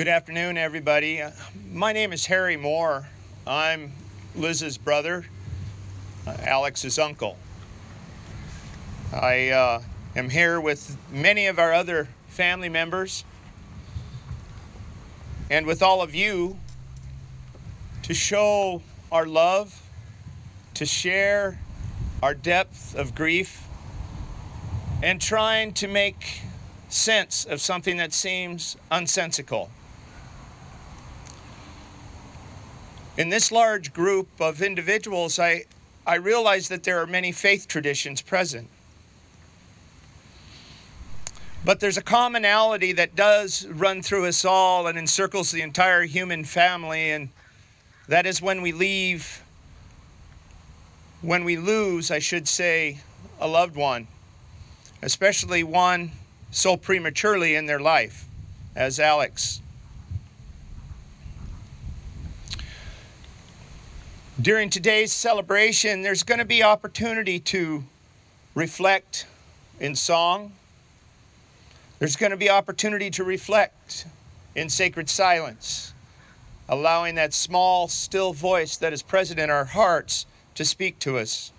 Good afternoon, everybody. My name is Harry Moore. I'm Liz's brother, uh, Alex's uncle. I uh, am here with many of our other family members and with all of you to show our love, to share our depth of grief, and trying to make sense of something that seems unsensical. In this large group of individuals, I, I realize that there are many faith traditions present. But there's a commonality that does run through us all and encircles the entire human family, and that is when we leave, when we lose, I should say, a loved one, especially one so prematurely in their life, as Alex. During today's celebration, there's going to be opportunity to reflect in song. There's going to be opportunity to reflect in sacred silence, allowing that small, still voice that is present in our hearts to speak to us.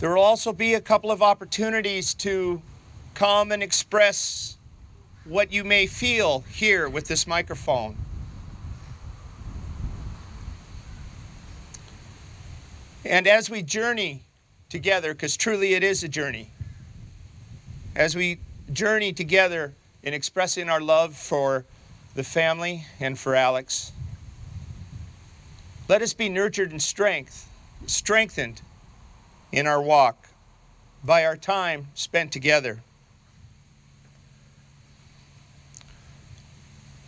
There will also be a couple of opportunities to come and express what you may feel here with this microphone. And as we journey together, because truly it is a journey, as we journey together in expressing our love for the family and for Alex, let us be nurtured and strength, strengthened in our walk by our time spent together.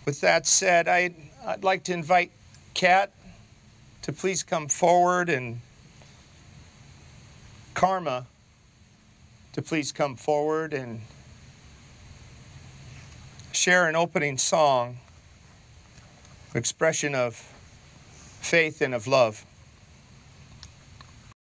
With that said, I'd, I'd like to invite Kat to please come forward and Karma to please come forward and share an opening song, expression of faith and of love.